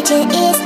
Pleasure is